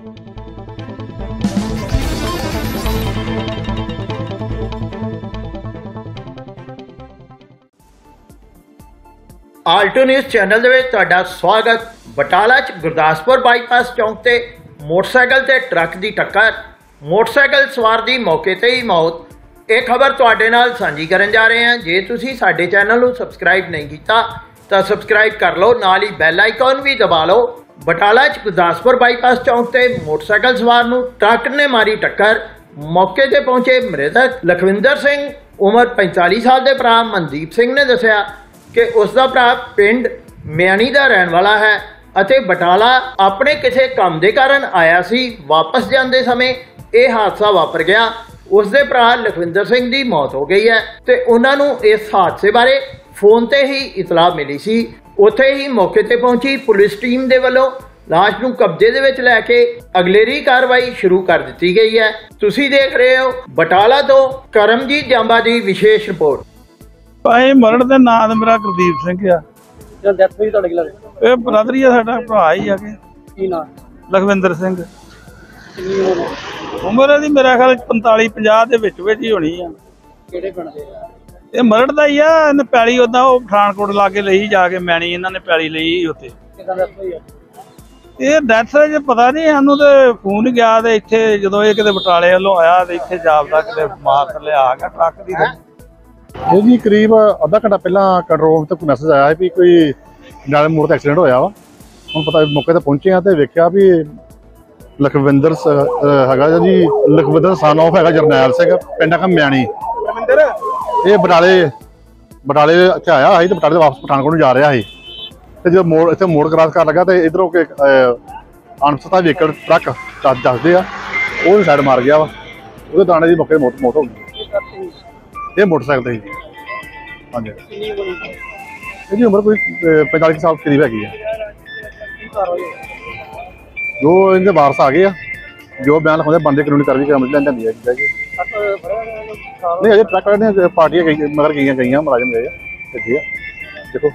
Alto news channel ਦੇ ਵਿੱਚ ਤੁਹਾਡਾ ਸਵਾਗਤ। ਬਟਾਲਾ 'ਚ ਗੁਰਦਾਸਪੁਰ ਬਾਈਪਾਸ ਚੌਂਕ ਤੇ ਮੋਟਰਸਾਈਕਲ ਤੇ ਟਰੱਕ ਦੀ ਟੱਕਰ। ਮੋਟਰਸਾਈਕਲ ਸਵਾਰ ਦੀ ਮੌਕੇ ਤੇ ਹੀ ਮੌਤ। ਇਹ ਖਬਰ ਤੁਹਾਡੇ ਨਾਲ ਸਾਂਝੀ ਕਰਨ ਜਾ ਰਹੇ ਹਾਂ। ਜੇ ਤੁਸੀਂ ਸਾਡੇ ਚੈਨਲ ਨੂੰ ਸਬਸਕ੍ਰਾਈਬ ਨਹੀਂ ਕੀਤਾ, ਤਾਂ ਸਬਸਕ੍ਰਾਈਬ ਕਰ ਲਓ। ਨਾਲ ਹੀ ਬੈਲ ਆਈਕਨ ਵੀ ਦਬਾ ਲਓ। ਬਟਾਲਾ 'ਚ ਗੁਰਦਾਸਪੁਰ ਬਾਈਪਾਸ ਚੌਂਕ ਤੇ ਮੋਟਰਸਾਈਕਲ ਸਵਾਰ ਨੂੰ ਟਰੱਕ ਨੇ ਮਾਰੀ ਟੱਕਰ। ਮੌਕੇ ਤੇ ਪਹੁੰਚੇ ਮ੍ਰਿਤਕ ਲਖਵਿੰਦਰ ਸਿੰਘ, ਉਮਰ 45 ਸਾਲ ਦੇ ਭਰਾ ਮਨਦੀਪ ਸਿੰਘ ਨੇ ਦੱਸਿਆ ਕਿ ਉਸ ਦਾ ਭਰਾ ਪਿੰਡ ਮਿਆਣੀ ਦਾ ਰਹਿਣ ਵਾਲਾ ਹੈ ਅਤੇ ਬਟਾਲਾ ਆਪਣੇ ਕਿਸੇ ਕੰਮ ਦੇ ਕਾਰਨ ਆਇਆ ਸੀ, ਵਾਪਸ ਜਾਂਦੇ ਸਮੇਂ ਇਹ ਹਾਦਸਾ ਵਾਪਰ ਗਿਆ। ਉਸ ਦੇ ਭਰਾ ਲਖਵਿੰਦਰ ਸਿੰਘ ਦੀ ਮੌਤ ਹੋ ਗਈ ਹੈ ਤੇ ਉਹਨਾਂ ਨੂੰ ਇਸ ਹਾਦਸੇ ਬਾਰੇ ਫੋਨ ਤੇ ਹੀ ਇਤਲਾਹ ਮਿਲੀ ਸੀ। ਉੱਥੇ ਹੀ ਮੌਕੇ ਤੇ ਪਹੁੰਚੀ ਪੁਲਿਸ ਟੀਮ ਦੇ ਵੱਲੋਂ ਲਾਸ਼ ਨੂੰ ਕਬਜ਼ੇ ਦੇ ਵਿੱਚ ਲੈ ਕੇ ਅਗਲੇਰੀ ਕਾਰਵਾਈ ਸ਼ੁਰੂ ਕਰ ਦਿੱਤੀ ਗਈ ਹੈ। ਤੁਸੀਂ ਦੇਖ ਰਹੇ ਹੋ ਬਟਾਲਾ ਤੋਂ ਕਰਮਜੀਤ ਜਾਂਬਾ ਦੀ ਵਿਸ਼ੇਸ਼ ਰਿਪੋਰਟ। ਭਾਈ ਮਰਨ ਦੇ ਨਾਂ ਦਾ ਮੇਰਾ ਗੁਰਦੀਪ ਸਿੰਘ ਆ। ਜਦੋਂ ਡੈਥ ਹੋਈ ਤੁਹਾਡੇ ਕੋਲ ਇਹ ਬ੍ਰਦਰ ਹੀ ਆ ਸਾਡਾ ਭਰਾ ਹੀ ਆ ਕੇ। ਕੀ ਨਾਂ? ਲਖਵਿੰਦਰ ਸਿੰਘ। ਕਿੰਨੀ ਉਮਰ? ਉਮਰ ਇਹਦੀ ਮੇਰਾ ਖਿਆਲ 45 50 ਦੇ ਵਿੱਚ ਵਿੱਚ ਹੀ ਹੋਣੀ ਆ। ਕਿਹੜੇ ਪਿੰਡ ਦੇ? ਇਹ ਮਰਨ ਦਾ ਹੀ ਆ ਇਹਨੇ ਪੈਲੀ ਉਦਾਂ ਉਹ ਪਠਾਨਕੋਟ ਲਾ ਕੇ ਲਈ ਜਾ ਕੇ ਮੈਣੀ ਇਹਨਾਂ ਨੇ ਪੈਲੀ ਲਈ ਉੱਥੇ। ਇਹ ਡੈਥ ਜੇ ਪਤਾ ਨਹੀਂ ਸਾਨੂੰ ਤੇ ਫੋਨ ਗਿਆ ਤੇ ਇੱਥੇ ਜਦੋਂ ਇਹ ਕਿਤੇ ਬਟਾਲੇ ਵੱਲੋਂ ਆਇਆ ਤੇ ਇੱਥੇ ਜਾਪਦਾ ਕਿਤੇ ਮਾਰ ਥੱਲੇ ਆ ਗਿਆ ਟਰੱਕ ਦੀ। ਇਹ ਜੀ ਕਰੀਬ ਅੱਧਾ ਘੰਟਾ ਪਹਿਲਾਂ ਕੰਟਰੋਲ ਤੋਂ ਕੋਈ ਮੈਸੇਜ ਆਇਆ ਵੀ ਕੋਈ ਨਾਲੇ ਮੋੜ ਤੇ ਐਕਸੀਡੈਂਟ ਹੋਇਆ ਵਾ। ਹੁਣ ਪਤਾ ਮੌਕੇ ਤੇ ਪਹੁੰਚੇ ਆ ਤੇ ਵੇਖਿਆ ਵੀ ਲਖਵਿੰਦਰ ਹੈਗਾ ਜੀ ਲਖਵਿੰਦਰ ਸਨ ਆਫ ਹੈਗਾ ਜਰਨੈਲ ਸਿੰਘ ਪਿੰਡ ਕਾ ਮਿਆਣੀ ਇਹ ਬਟਾਲੇ ਬਟਾਲੇ ਇੱਥੇ ਆਇਆ ਸੀ ਤੇ ਬਟਾਲੇ ਤੋਂ ਵਾਪਸ ਪਠਾਨਕੋਟ ਨੂੰ ਜਾ ਰਿਹਾ ਸੀ। ਤੇ ਜਦੋਂ ਮੋੜ ਇੱਥੇ ਮੋੜ ਕ੍ਰਾਸ ਕਰਨ ਲੱਗਾ ਤੇ ਇਧਰੋਂ ਕਿ ਅਨਸਤਾ ਵਹੀਕਲ ਟਰੱਕ ਦੱਸ- ਦੱਸਦੇ ਆ ਉਹ ਸਾਈਡ ਮਾਰ ਗਿਆ ਵਾ। ਉਹਦੇ ਦਾਣੇ ਦੀ ਮੌਕੇ ਮੌਤ ਮੌਤ ਹੋ ਗਈ। ਇਹ ਮੋਟਰਸਾਈਕਲ ਤੇ ਹਾਂਜੀ। ਇਹਦੀ ਉਮਰ ਕੋਈ ਅਹ, 45 ਕੁ ਸਾਲ ਕਰੀਬ ਹੈਗੀ ਆ? ਜੋ ਇਹਦੇ ਵਾਰਸ ਆ ਗਏ ਆ। ਜੋ ਬਿਆਨ ਲਿਖਾਉਂਦੇ ਬੰਦੇ ਕਾਨੂੰਨੀ ਕਾਰਵਾਈ ਕਰਨ ਲਈ ਲੈਂਦੀ ਹੈ ਜੀ ਨਹੀਂ, ਅਜੇ ਟਰੱਕ ਵਾਲੇ ਨੇ ਪਾਰਟੀਆਂ ਗਈ, ਮਗਰ ਗਈਆਂ ਗਈਆਂ, ਮੁਲਾਜ਼ਮ ਗਏ ਆ, ਭੇਜੇ ਆ। ਦੇਖੋ।